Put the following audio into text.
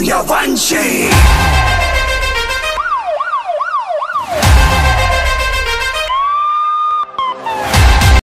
不要放弃